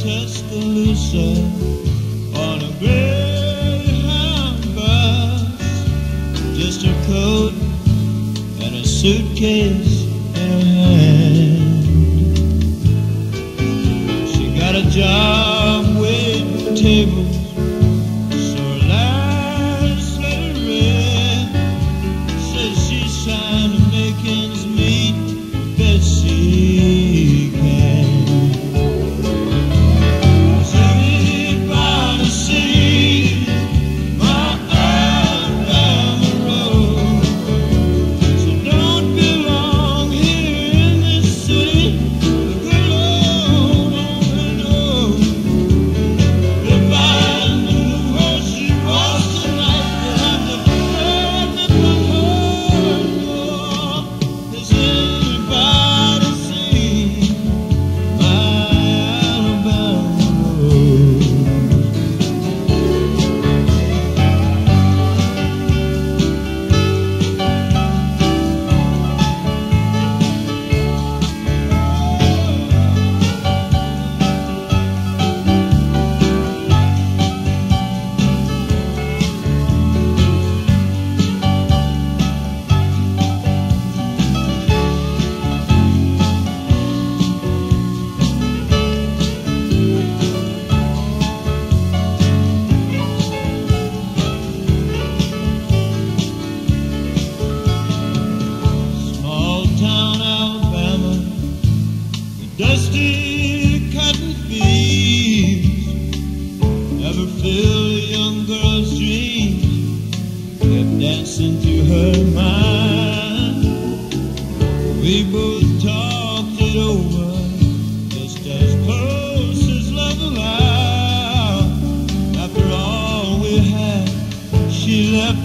Tuscaloosa on a Greyhound bus. Just a coat and a suitcase in her hand. She got a job waiting table.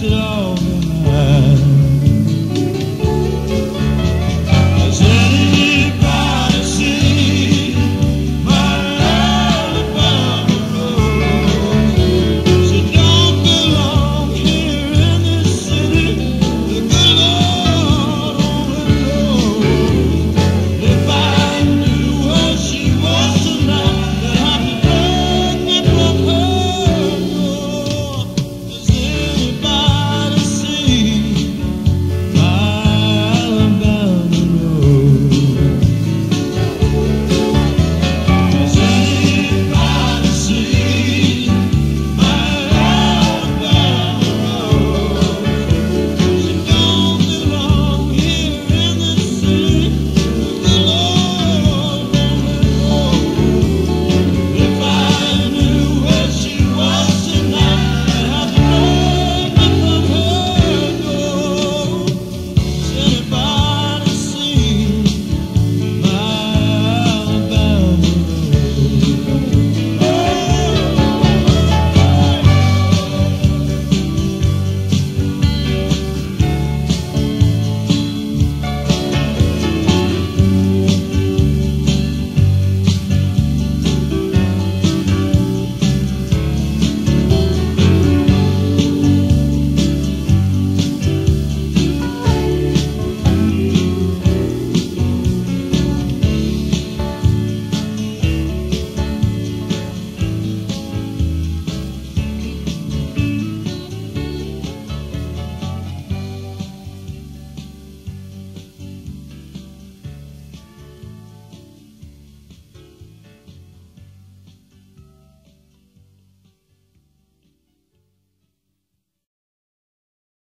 love.